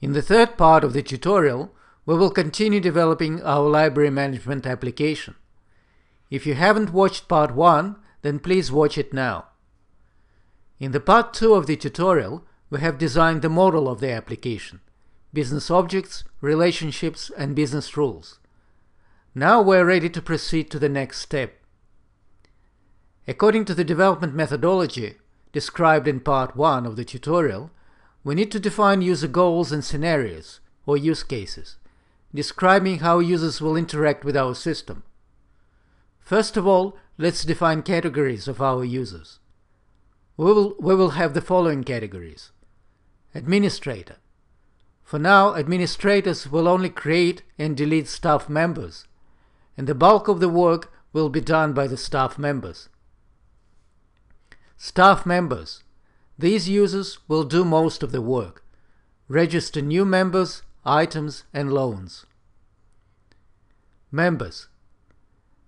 In the third part of the tutorial, we will continue developing our library management application. If you haven't watched part 1, then please watch it now. In the part 2 of the tutorial, we have designed the model of the application, business objects, relationships, and business rules. Now we're ready to proceed to the next step. According to the development methodology described in part 1 of the tutorial, we need to define user goals and scenarios, or use cases, describing how users will interact with our system. First of all, let's define categories of our users. We will, we will have the following categories. Administrator. For now, administrators will only create and delete staff members, and the bulk of the work will be done by the staff members. Staff members. These users will do most of the work. Register new members, items, and loans. Members.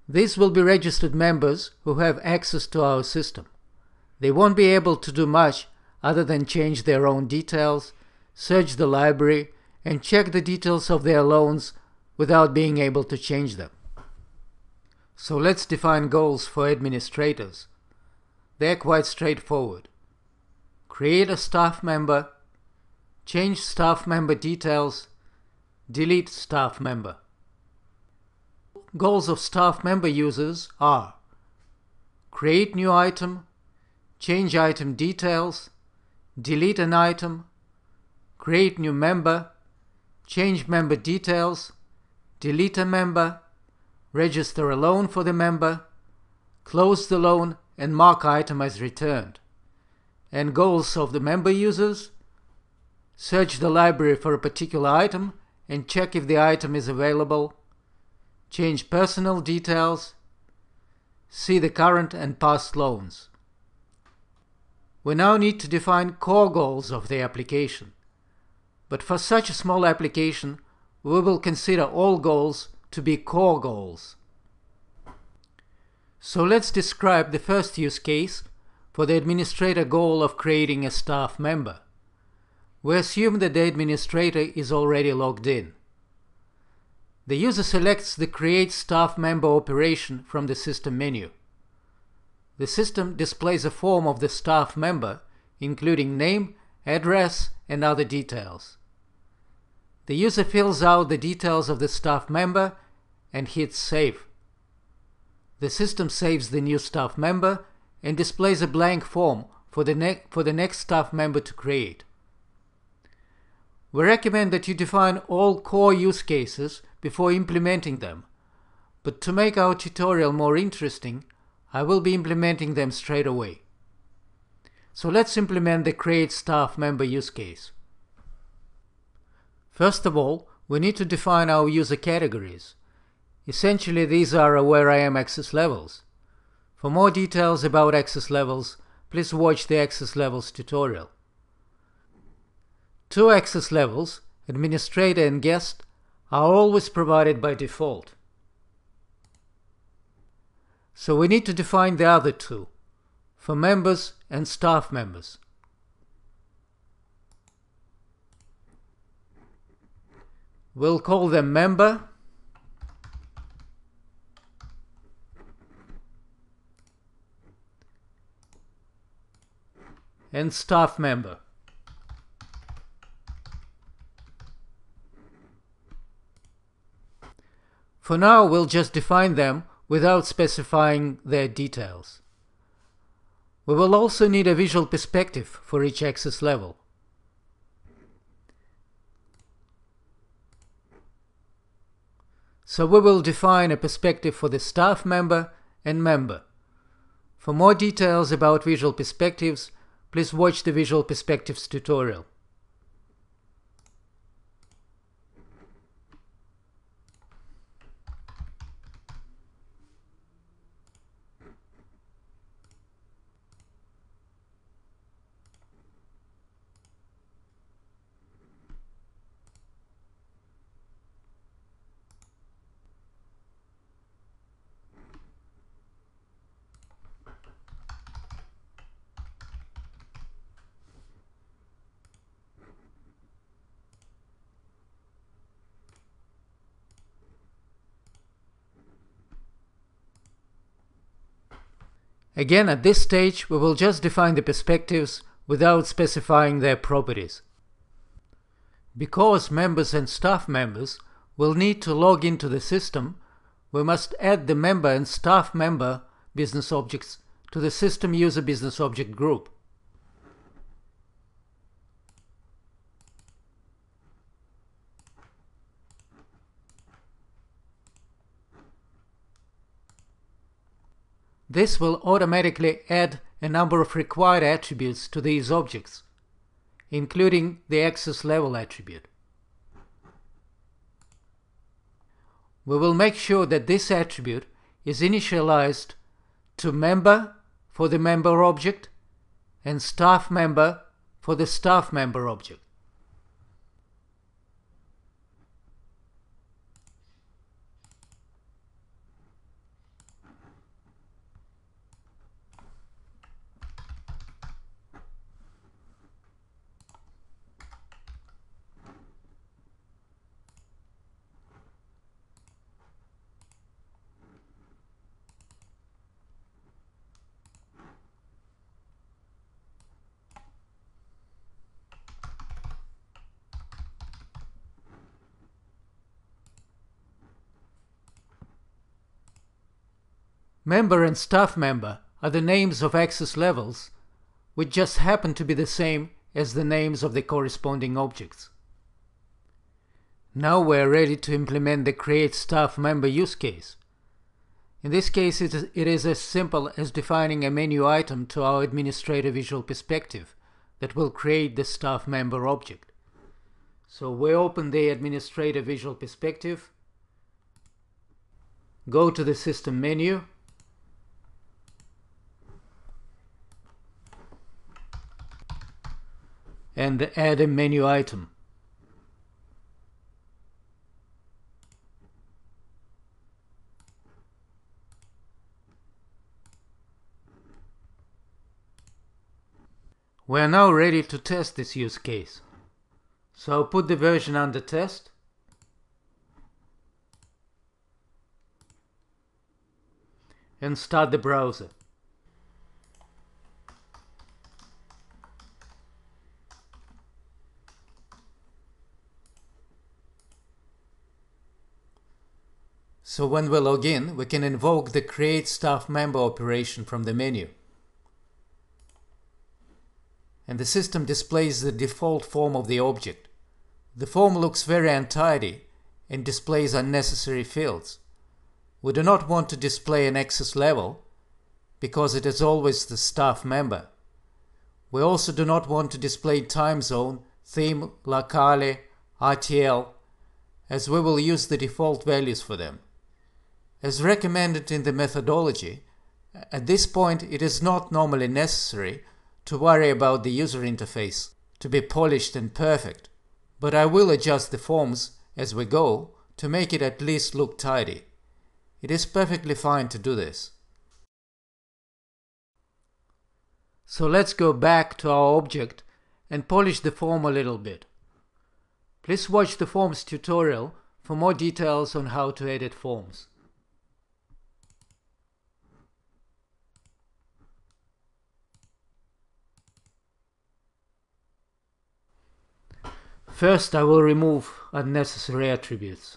These will be registered members who have access to our system. They won't be able to do much other than change their own details, search the library, and check the details of their loans without being able to change them. So let's define goals for administrators. They're quite straightforward. Create a staff member, change staff member details, delete staff member. Goals of staff member users are create new item, change item details, delete an item, create new member, change member details, delete a member, register a loan for the member, close the loan and mark item as returned. And goals of the member users search the library for a particular item and check if the item is available, change personal details, see the current and past loans. We now need to define core goals of the application. But for such a small application, we will consider all goals to be core goals. So let's describe the first use case for the administrator goal of creating a staff member. We assume that the administrator is already logged in. The user selects the Create Staff Member operation from the system menu. The system displays a form of the staff member, including name, address, and other details. The user fills out the details of the staff member and hits Save. The system saves the new staff member and displays a blank form for the, for the next staff member to create. We recommend that you define all core use cases before implementing them, but to make our tutorial more interesting, I will be implementing them straight away. So let's implement the create staff member use case. First of all, we need to define our user categories. Essentially, these are Aware IM access levels. For more details about access levels, please watch the access levels tutorial. Two access levels, administrator and guest, are always provided by default. So we need to define the other two, for members and staff members. We'll call them member and staff member. For now, we'll just define them without specifying their details. We will also need a visual perspective for each access level. So we will define a perspective for the staff member and member. For more details about visual perspectives, please watch the visual perspectives tutorial. Again, at this stage, we will just define the perspectives without specifying their properties. Because members and staff members will need to log into the system, we must add the member and staff member business objects to the system user business object group. This will automatically add a number of required attributes to these objects, including the access level attribute. We will make sure that this attribute is initialized to member for the member object and staff member for the staff member object. Member and staff member are the names of access levels, which just happen to be the same as the names of the corresponding objects. Now we're ready to implement the create staff member use case. In this case, it is, it is as simple as defining a menu item to our administrator visual perspective that will create the staff member object. So we open the administrator visual perspective, go to the system menu, and add a menu item. We are now ready to test this use case. So put the version under test. And start the browser. So when we log in, we can invoke the create staff member operation from the menu. And the system displays the default form of the object. The form looks very untidy and displays unnecessary fields. We do not want to display an access level because it is always the staff member. We also do not want to display time zone, theme, locale, RTL, as we will use the default values for them. As recommended in the methodology, at this point it is not normally necessary to worry about the user interface to be polished and perfect, but I will adjust the forms as we go to make it at least look tidy. It is perfectly fine to do this. So let's go back to our object and polish the form a little bit. Please watch the forms tutorial for more details on how to edit forms. First, I will remove unnecessary attributes.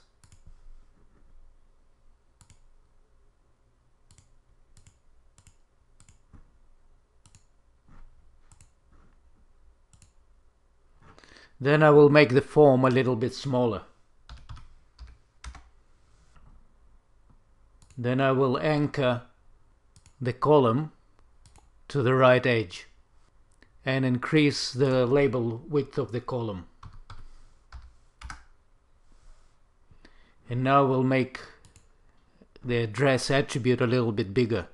Then I will make the form a little bit smaller. Then I will anchor the column to the right edge and increase the label width of the column. And now we'll make the address attribute a little bit bigger.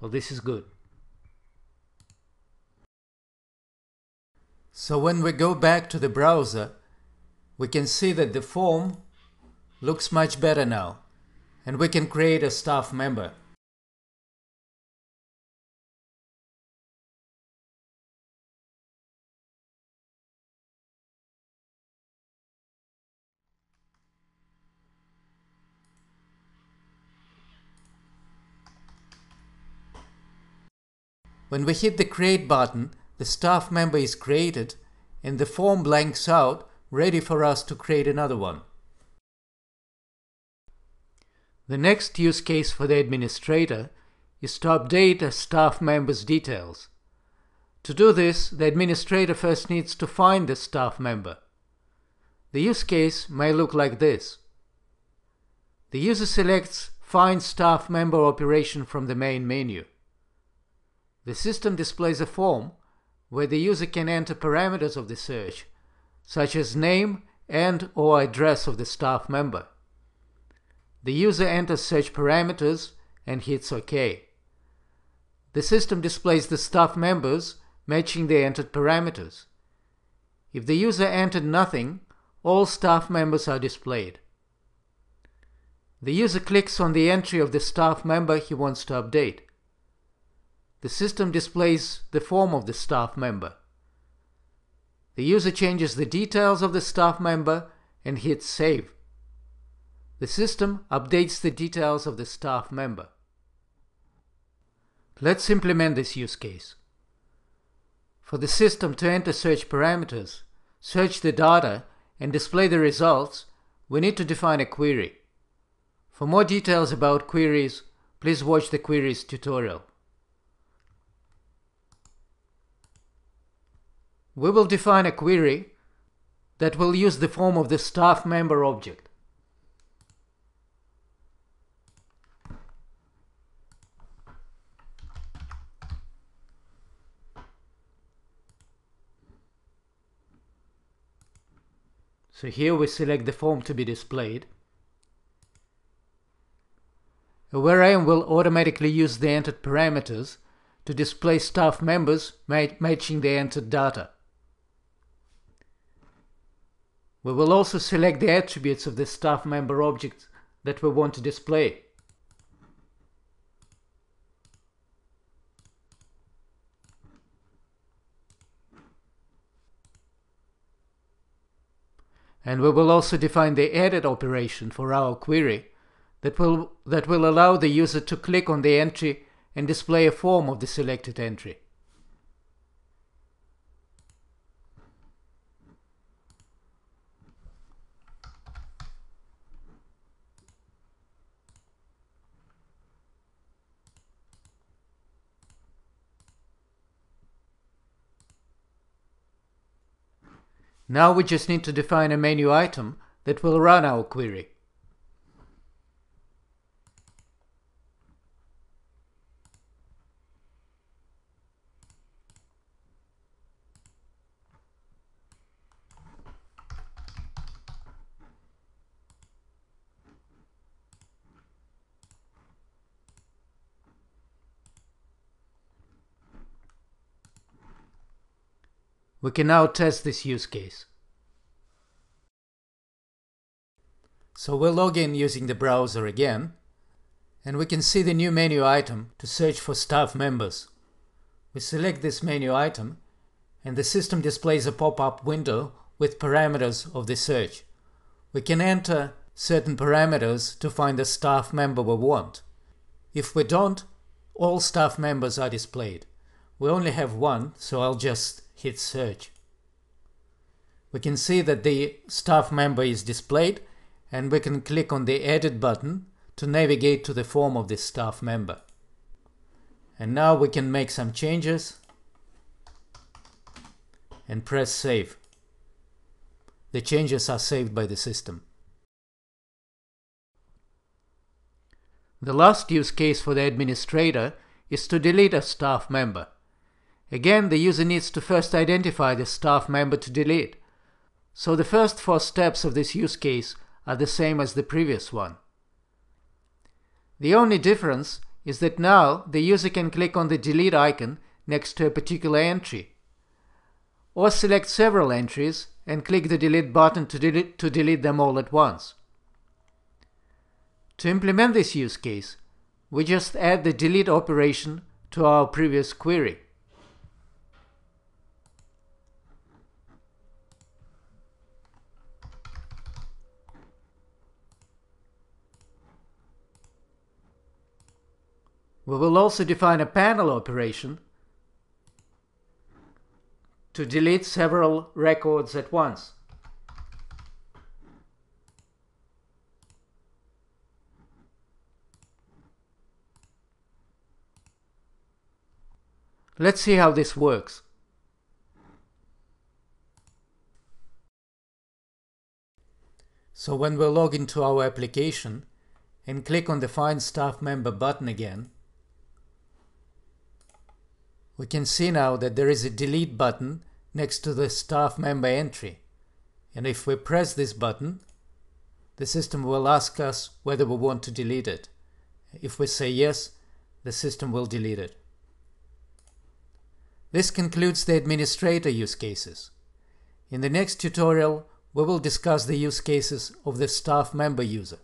Well, this is good. So when we go back to the browser, we can see that the form looks much better now, and we can create a staff member. When we hit the Create button, the staff member is created and the form blanks out, ready for us to create another one. The next use case for the administrator is to update a staff member's details. To do this, the administrator first needs to find the staff member. The use case may look like this. The user selects Find Staff Member operation from the main menu. The system displays a form where the user can enter parameters of the search, such as name and or address of the staff member. The user enters search parameters and hits OK. The system displays the staff members matching the entered parameters. If the user entered nothing, all staff members are displayed. The user clicks on the entry of the staff member he wants to update. The system displays the form of the staff member. The user changes the details of the staff member and hits Save. The system updates the details of the staff member. Let's implement this use case. For the system to enter search parameters, search the data, and display the results, we need to define a query. For more details about queries, please watch the queries tutorial. We will define a query that will use the form of the staff member object. So here we select the form to be displayed. AwareIM will automatically use the entered parameters to display staff members matching the entered data. We will also select the attributes of the staff member object that we want to display. And we will also define the edit operation for our query that will, that will allow the user to click on the entry and display a form of the selected entry. Now we just need to define a menu item that will run our query. We can now test this use case. So we'll log in using the browser again, and we can see the new menu item to search for staff members. We select this menu item, and the system displays a pop-up window with parameters of the search. We can enter certain parameters to find the staff member we want. If we don't, all staff members are displayed. We only have one, so I'll just hit search. We can see that the staff member is displayed and we can click on the edit button to navigate to the form of the staff member. And now we can make some changes and press save. The changes are saved by the system. The last use case for the administrator is to delete a staff member. Again, the user needs to first identify the staff member to delete. So the first four steps of this use case are the same as the previous one. The only difference is that now the user can click on the delete icon next to a particular entry, or select several entries and click the delete button to delete, to delete them all at once. To implement this use case, we just add the delete operation to our previous query. We will also define a panel operation to delete several records at once. Let's see how this works. So when we log into our application and click on the Find Staff Member button again, we can see now that there is a delete button next to the staff member entry. And if we press this button, the system will ask us whether we want to delete it. If we say yes, the system will delete it. This concludes the administrator use cases. In the next tutorial, we will discuss the use cases of the staff member user.